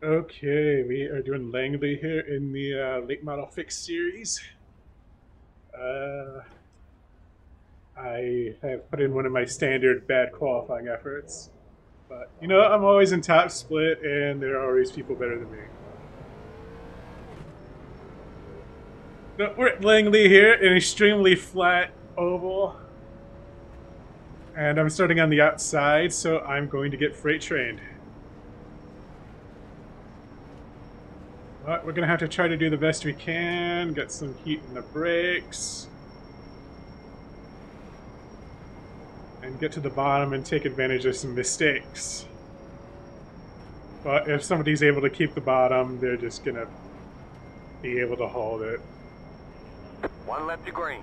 Okay, we are doing Langley here in the uh, late model fix series. Uh, I have put in one of my standard bad qualifying efforts, but you know I'm always in top split, and there are always people better than me. So we're at Langley here, an extremely flat oval, and I'm starting on the outside, so I'm going to get freight trained. But we're gonna have to try to do the best we can, get some heat in the brakes. And get to the bottom and take advantage of some mistakes. But if somebody's able to keep the bottom, they're just gonna be able to hold it. One left to green.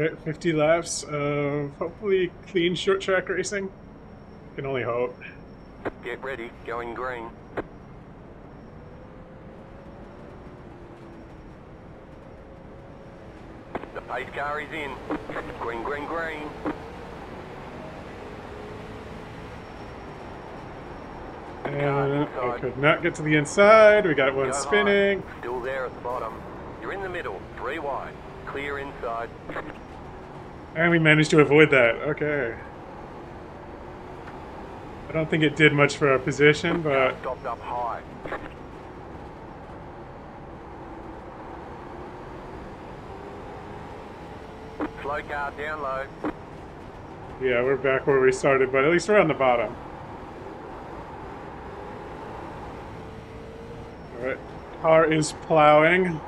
Alright, 50 laps of hopefully clean short track racing. Can only hope. Get ready, going green. The pace car is in. Green, green, green. And I could not get to the inside. We got one Go spinning. high. Still there at the bottom. You're in the middle, three wide. Clear inside. And we managed to avoid that. Okay. I don't think it did much for our position, but Stopped up high. Slow car down low. yeah, we're back where we started, but at least we're on the bottom. Alright. Car is plowing.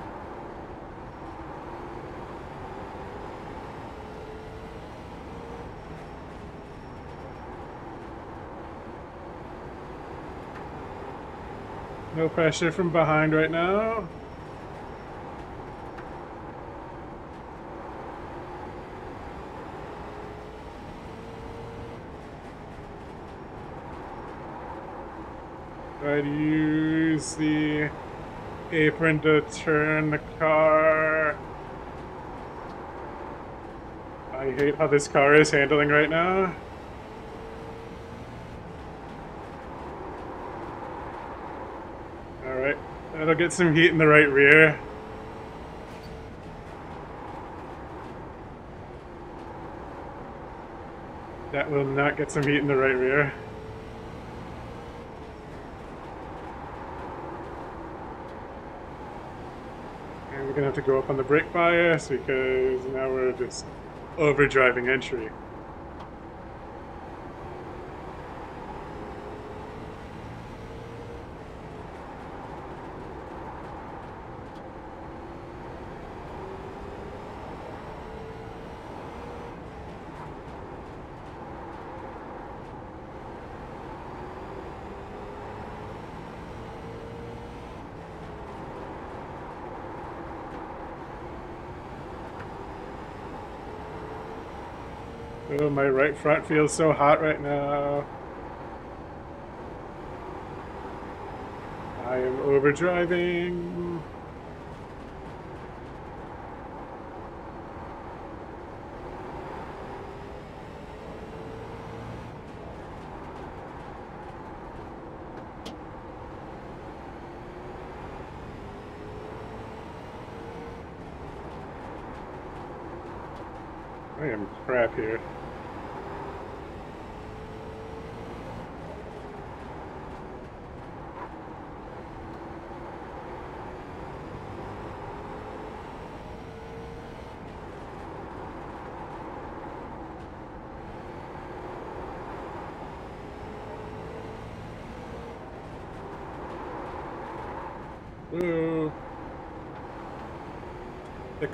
No pressure from behind right now. To use the apron to turn the car. I hate how this car is handling right now. Alright, that'll get some heat in the right rear. That will not get some heat in the right rear. And we're gonna have to go up on the brake bias because now we're just overdriving entry. Oh, my right front feels so hot right now. I am overdriving. I am crap here.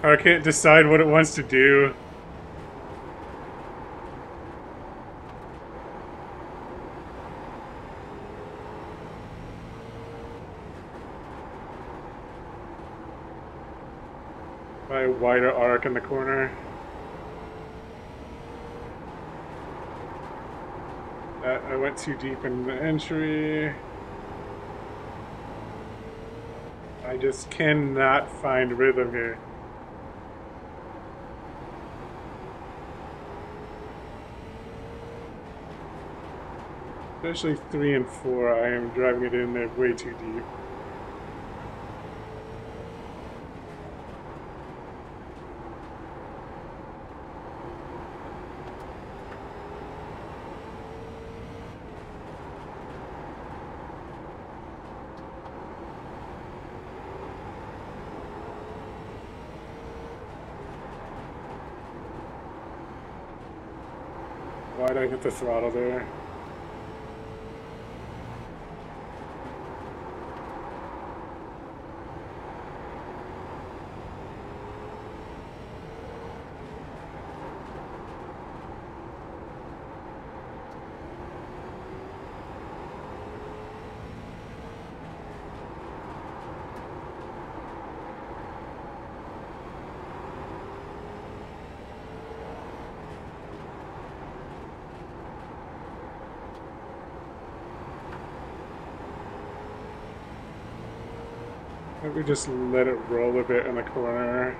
Car can't decide what it wants to do. By a wider arc in the corner. That I went too deep in the entry. I just cannot find rhythm here. Especially three and four, I am driving it in there way too deep. Why'd I hit the throttle there? Maybe just let it roll a bit in the corner.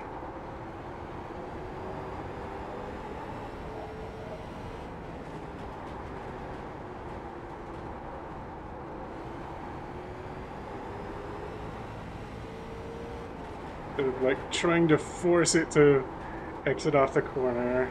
Like trying to force it to exit off the corner.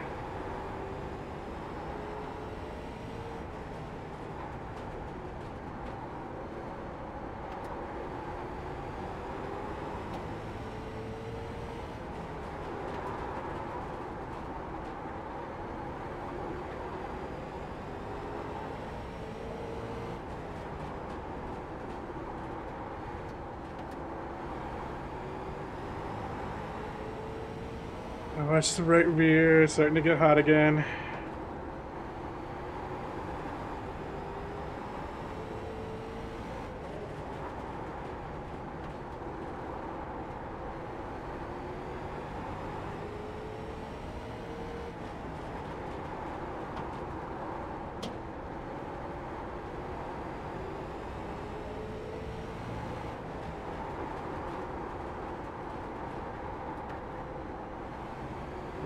Oh, Watch the right rear, starting to get hot again.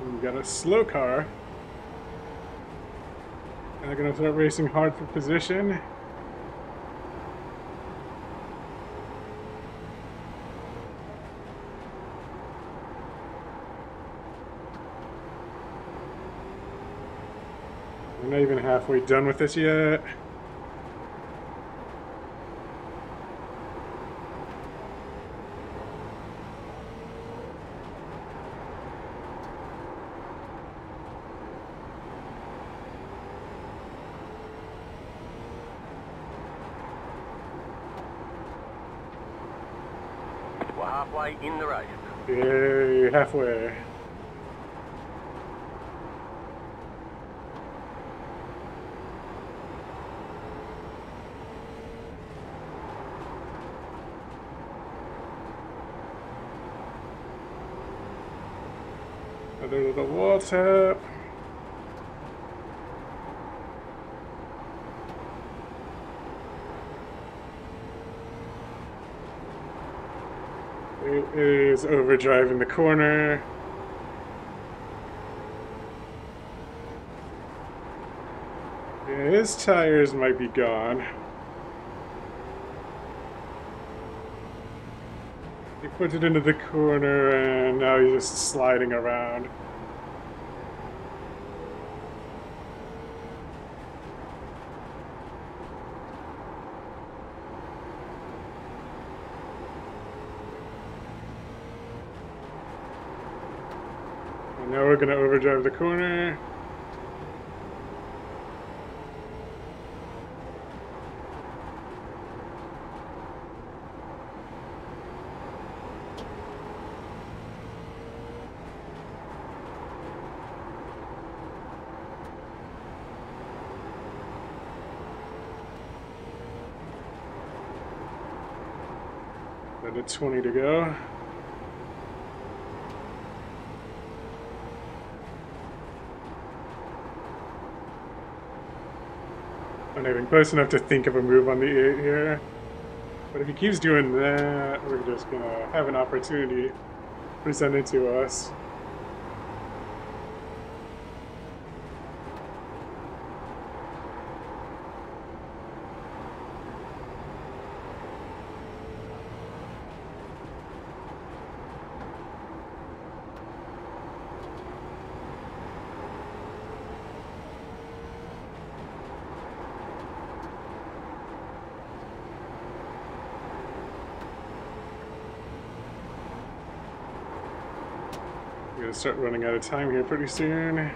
We got a slow car. And they're gonna start racing hard for position. We're not even halfway done with this yet. We're halfway in the race. Yay, halfway. Little wall It is overdrive in the corner. His tires might be gone. He put it into the corner and now he's just sliding around. And now we're gonna overdrive the corner. Another 20 to go. I'm not even close enough to think of a move on the 8 here. But if he keeps doing that, we're just gonna have an opportunity presented to us. Gonna start running out of time here pretty soon.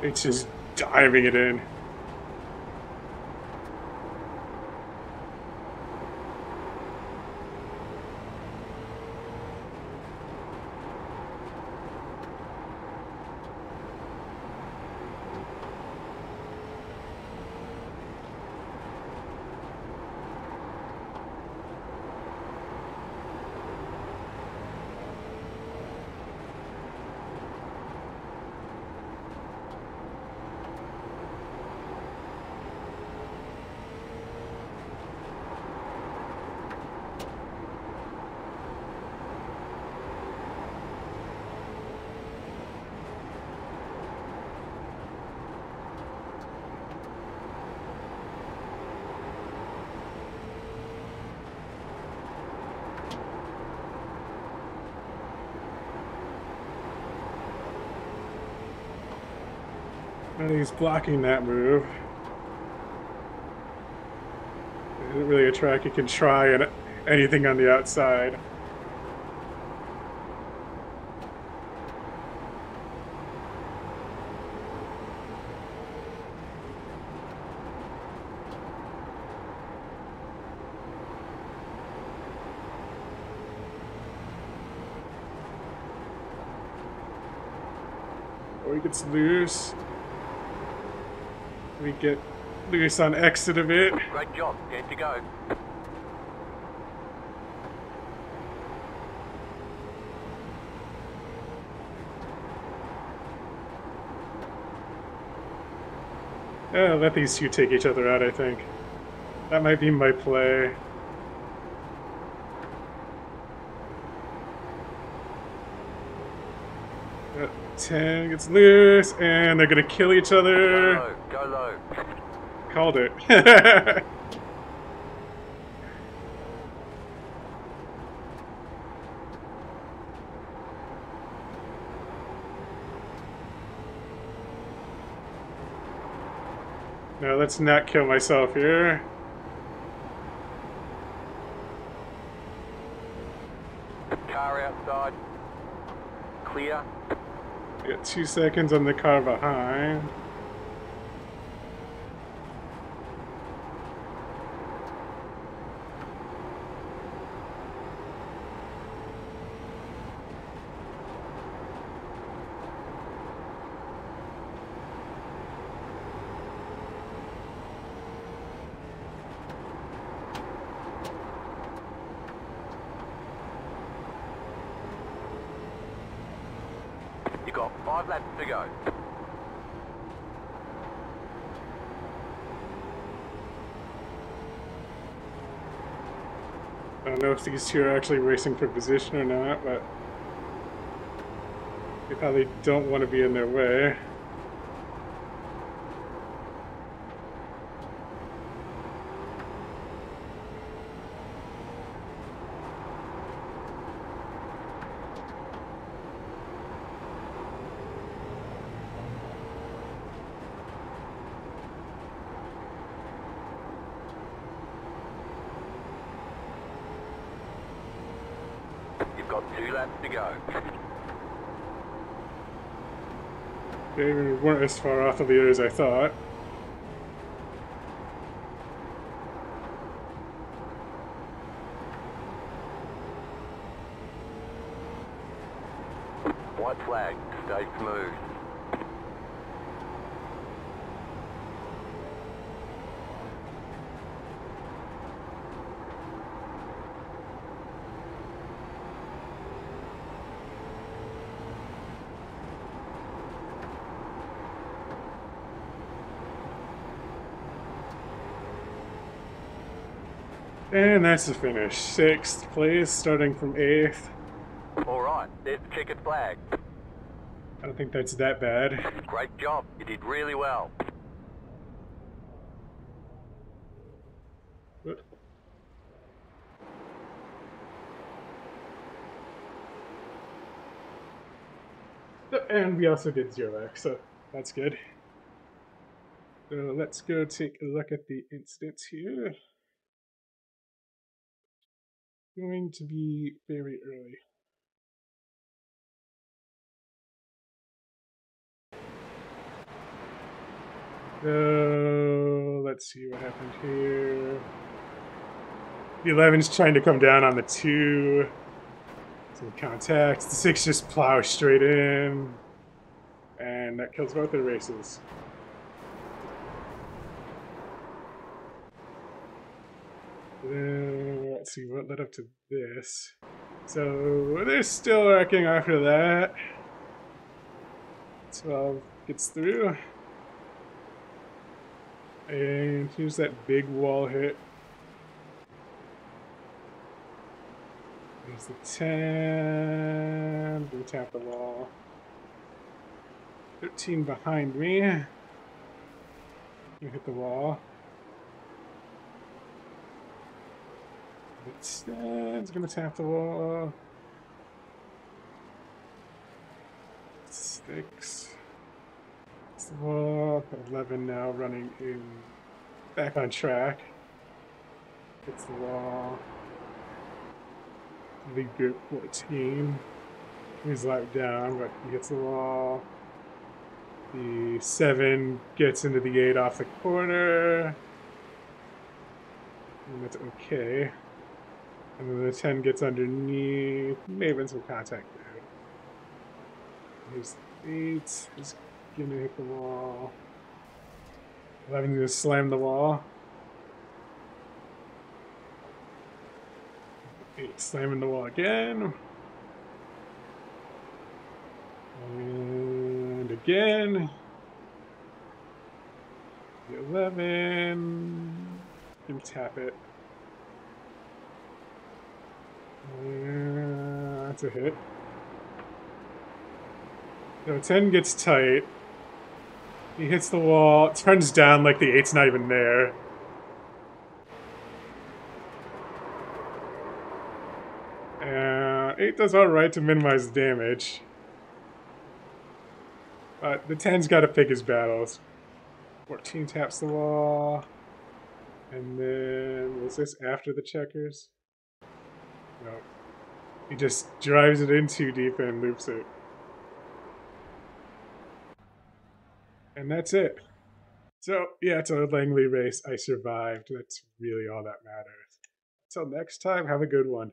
It's just diving it in. And he's blocking that move. Isn't really a track you can try and anything on the outside. He gets loose. We get loose on exit of it. Great job. Get to go. Let these two take each other out, I think. That might be my play. Uh, 10 gets loose, and they're gonna kill each other. Go low. Called it. no, let's not kill myself here. Car outside. Clear. Got two seconds on the car behind. You got five laps to go. I don't know if these two are actually racing for position or not, but they probably don't want to be in their way. You've got two laps to go. They weren't as far off of the others as I thought. And that's the finish. Sixth place, starting from eighth. All right, there's the checkered flag. I don't think that's that bad. Great job. You did really well. And we also did zero X, so that's good. So let's go take a look at the instance here. Going to be very early. So let's see what happened here. The 11's trying to come down on the 2. Some contact. The 6 just plows straight in. And that kills both their races. Then, see what led up to this. So they're still working after that. 12 gets through. And here's that big wall hit. There's the 10. We tap the wall. 13 behind me. We hit the wall. It's, uh, it's gonna tap the wall. Six. It's the wall. 11 now running in back on track. Hits the wall. The group 14. He's locked down, but he gets the wall. The 7 gets into the 8 off the corner. And that's okay. And then the 10 gets underneath. Maybe some contact there. Here's the 8. He's gonna hit the wall. 11 gonna slam the wall. 8 slamming the wall again. And again. The 11. Can tap it. Uh, that's a hit. So 10 gets tight. He hits the wall, turns down like the 8's not even there. Uh, 8 does alright to minimize damage. But the 10's got to pick his battles. 14 taps the wall. And then, was this after the checkers? No. He just drives it in too deep and loops it. And that's it. So, yeah, it's a Langley race. I survived. That's really all that matters. Until next time, have a good one.